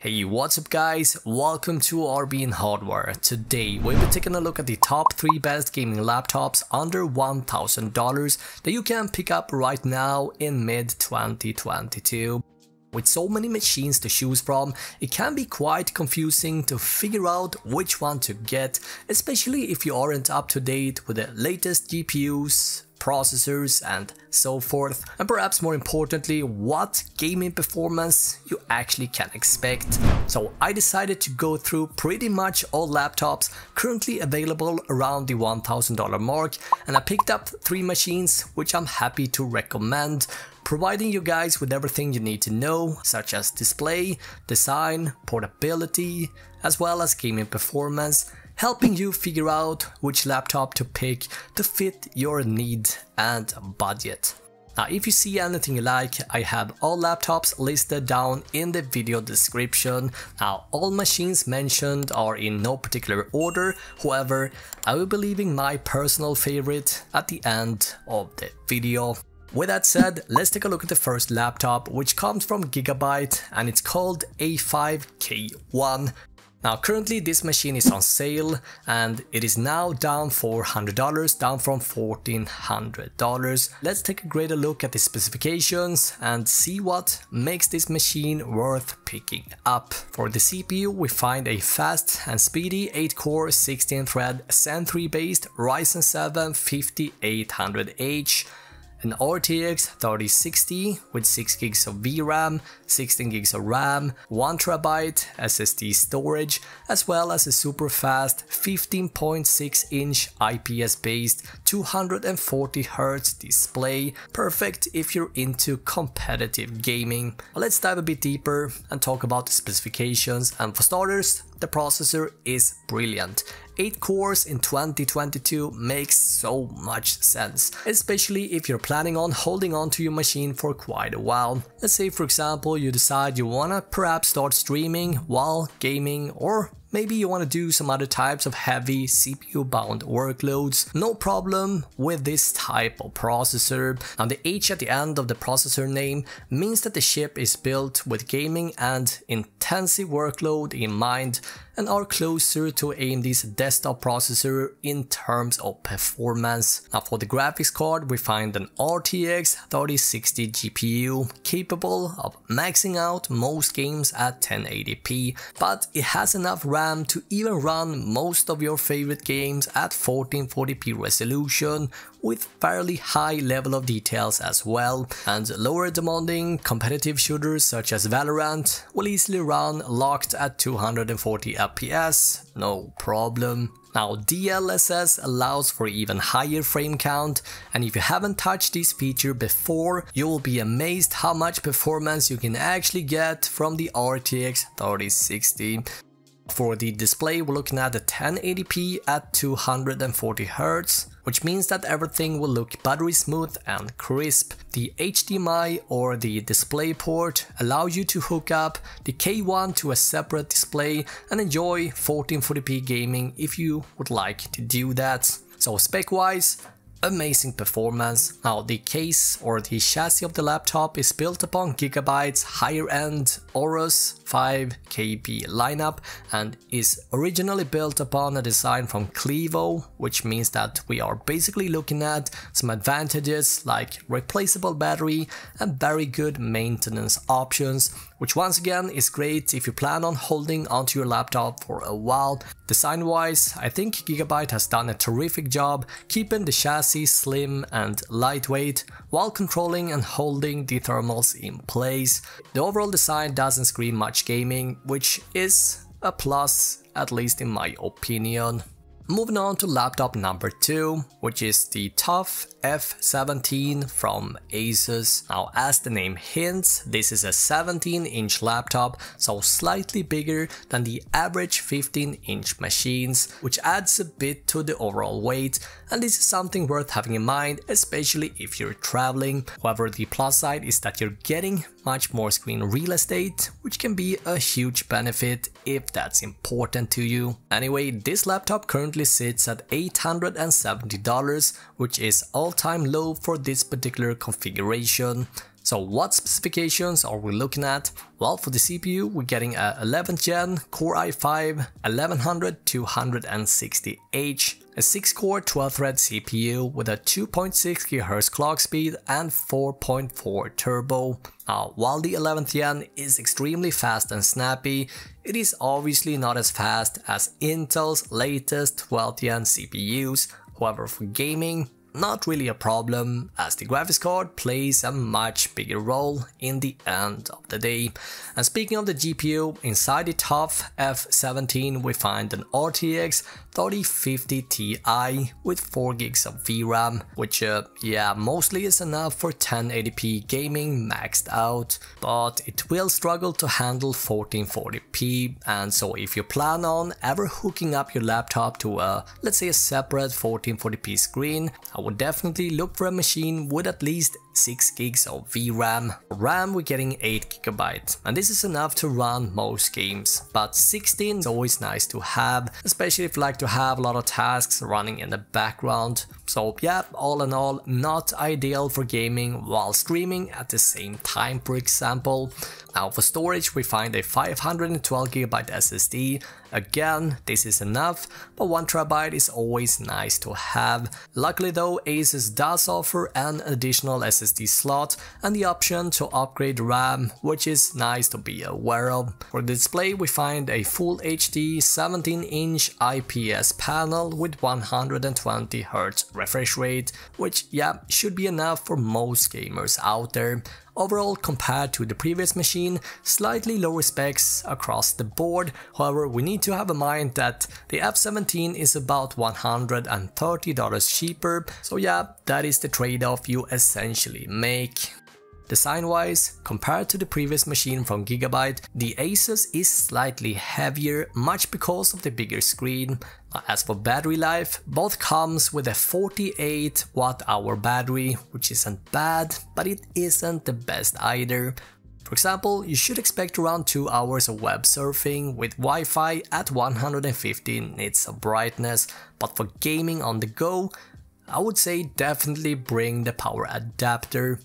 Hey, what's up guys? Welcome to RBN Hardware. Today we'll be taking a look at the top 3 best gaming laptops under $1000 that you can pick up right now in mid 2022. With so many machines to choose from, it can be quite confusing to figure out which one to get, especially if you aren't up to date with the latest GPUs, processors and so forth, and perhaps more importantly what gaming performance you actually can expect. So I decided to go through pretty much all laptops currently available around the $1000 mark and I picked up three machines which I'm happy to recommend providing you guys with everything you need to know, such as display, design, portability, as well as gaming performance, helping you figure out which laptop to pick to fit your need and budget. Now if you see anything you like, I have all laptops listed down in the video description. Now all machines mentioned are in no particular order, however I will be leaving my personal favorite at the end of the video. With that said, let's take a look at the first laptop which comes from Gigabyte and it's called A5K1 now currently this machine is on sale and it is now down for $100 down from $1400. Let's take a greater look at the specifications and see what makes this machine worth picking up. For the CPU we find a fast and speedy 8 core 16 thread Zen 3 based Ryzen 7 5800H an RTX 3060 with 6 gigs of VRAM, 16 gigs of RAM, 1TB SSD storage, as well as a super fast 15.6 inch IPS based 240Hz display, perfect if you're into competitive gaming. Let's dive a bit deeper and talk about the specifications and for starters, the processor is brilliant. 8 cores in 2022 makes so much sense, especially if you're planning on holding on to your machine for quite a while. Let's say for example you decide you wanna perhaps start streaming while gaming or Maybe you want to do some other types of heavy CPU bound workloads, no problem with this type of processor. Now the H at the end of the processor name means that the chip is built with gaming and intensive workload in mind and are closer to AMD's desktop processor in terms of performance. Now for the graphics card we find an RTX 3060 GPU capable of maxing out most games at 1080p, but it has enough RAM to even run most of your favorite games at 1440p resolution with fairly high level of details as well, and lower demanding competitive shooters such as Valorant will easily run locked at 240 FPS, no problem. Now DLSS allows for even higher frame count and if you haven't touched this feature before, you will be amazed how much performance you can actually get from the RTX 3060. For the display, we're looking at a 1080p at 240Hz, which means that everything will look buttery smooth and crisp. The HDMI or the display port allow you to hook up the K1 to a separate display and enjoy 1440p gaming if you would like to do that. So spec wise, amazing performance. Now the case or the chassis of the laptop is built upon Gigabyte's higher end Aorus 5KB lineup and is originally built upon a design from Clevo, which means that we are basically looking at some advantages like replaceable battery and very good maintenance options, which once again is great if you plan on holding onto your laptop for a while. Design wise, I think Gigabyte has done a terrific job keeping the chassis slim and lightweight while controlling and holding the thermals in place. The overall design doesn't scream much gaming, which is a plus, at least in my opinion. Moving on to laptop number 2, which is the TUF F17 from Asus. Now as the name hints, this is a 17 inch laptop, so slightly bigger than the average 15 inch machines, which adds a bit to the overall weight, and this is something worth having in mind, especially if you're traveling. However, the plus side is that you're getting much more screen real estate, which can be a huge benefit if that's important to you. Anyway, this laptop currently sits at $870, which is all-time low for this particular configuration. So what specifications are we looking at? Well, for the CPU, we're getting a 11th gen Core i5 1100 260H a 6-core 12-thread CPU with a 2.6 GHz clock speed and 4.4 turbo. Now, while the 11th gen is extremely fast and snappy, it is obviously not as fast as Intel's latest 12th gen CPUs. However, for gaming, not really a problem as the graphics card plays a much bigger role in the end of the day. And speaking of the GPU, inside the TUF F17 we find an RTX 3050 Ti with 4 gigs of VRAM, which uh, yeah mostly is enough for 1080p gaming maxed out, but it will struggle to handle 1440p and so if you plan on ever hooking up your laptop to a let's say a separate 1440p screen, I would definitely look for a machine with at least 6 gigs of VRAM. RAM we're getting 8 gigabytes and this is enough to run most games but 16 is always nice to have especially if you like to have a lot of tasks running in the background. So yeah, all in all, not ideal for gaming while streaming at the same time for example. Now for storage we find a 512GB SSD, again this is enough, but 1TB is always nice to have. Luckily though Asus does offer an additional SSD slot and the option to upgrade RAM which is nice to be aware of. For display we find a Full HD 17 inch IPS panel with 120Hz refresh rate which yeah should be enough for most gamers out there. Overall, compared to the previous machine, slightly lower specs across the board, however we need to have in mind that the F17 is about $130 cheaper, so yeah, that is the trade-off you essentially make. Design-wise, compared to the previous machine from Gigabyte, the Asus is slightly heavier, much because of the bigger screen. As for battery life, both comes with a 48 watt hour battery, which isn't bad, but it isn't the best either. For example, you should expect around 2 hours of web surfing with Wi-Fi at 150 nits of brightness, but for gaming on the go, I would say definitely bring the power adapter.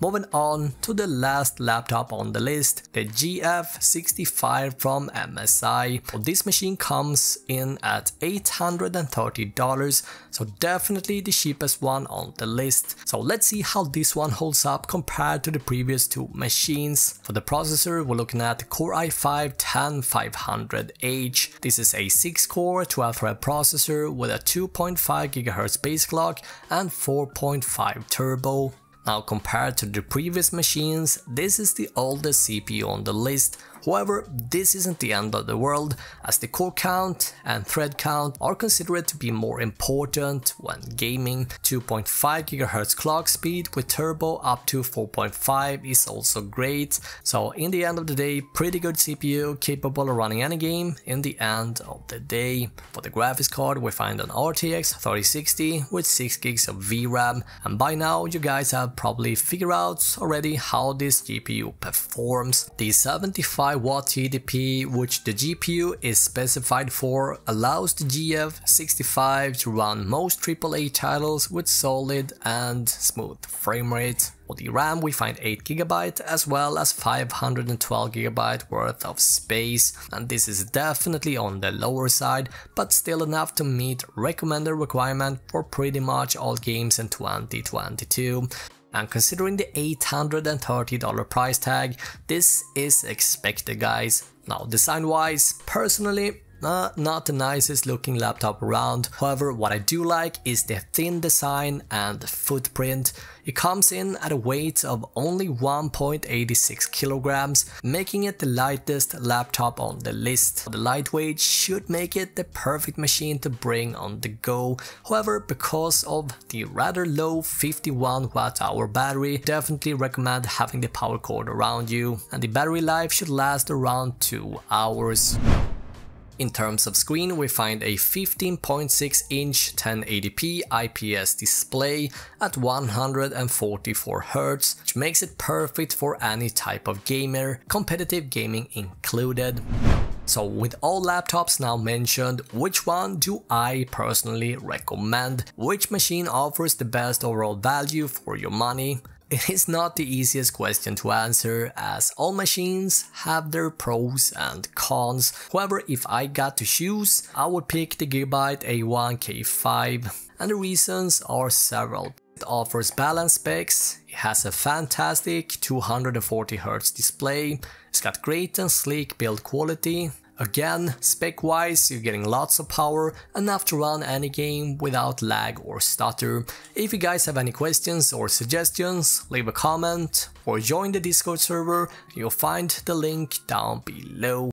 Moving on to the last laptop on the list, the GF65 from MSI. This machine comes in at $830, so definitely the cheapest one on the list. So let's see how this one holds up compared to the previous two machines. For the processor, we're looking at the Core i5-10500H. This is a 6-core 12-thread processor with a 2.5 GHz base clock and 4.5 turbo. Now compared to the previous machines, this is the oldest CPU on the list However, this isn't the end of the world, as the core count and thread count are considered to be more important when gaming. 2.5 GHz clock speed with turbo up to 4.5 is also great, so in the end of the day, pretty good CPU capable of running any game in the end of the day. For the graphics card, we find an RTX 3060 with 6 gigs of VRAM, and by now you guys have probably figured out already how this GPU performs. The 75 5 watt TDP which the GPU is specified for allows the GF65 to run most AAA titles with solid and smooth frame rate. For the RAM we find 8GB as well as 512GB worth of space and this is definitely on the lower side but still enough to meet recommended requirement for pretty much all games in 2022. And considering the $830 price tag, this is expected guys. Now design wise, personally uh, not the nicest looking laptop around, however what I do like is the thin design and the footprint. It comes in at a weight of only 1.86 kilograms, making it the lightest laptop on the list. The lightweight should make it the perfect machine to bring on the go, however because of the rather low 51 watt hour battery, definitely recommend having the power cord around you and the battery life should last around 2 hours. In terms of screen, we find a 15.6 inch 1080p IPS display at 144Hz, which makes it perfect for any type of gamer, competitive gaming included. So with all laptops now mentioned, which one do I personally recommend? Which machine offers the best overall value for your money? It is not the easiest question to answer as all machines have their pros and cons. However, if I got to choose, I would pick the Gigabyte A1K5 and the reasons are several. It offers balanced specs, it has a fantastic 240Hz display, it's got great and sleek build quality, Again, spec-wise, you're getting lots of power, enough to run any game without lag or stutter. If you guys have any questions or suggestions, leave a comment or join the Discord server, you'll find the link down below.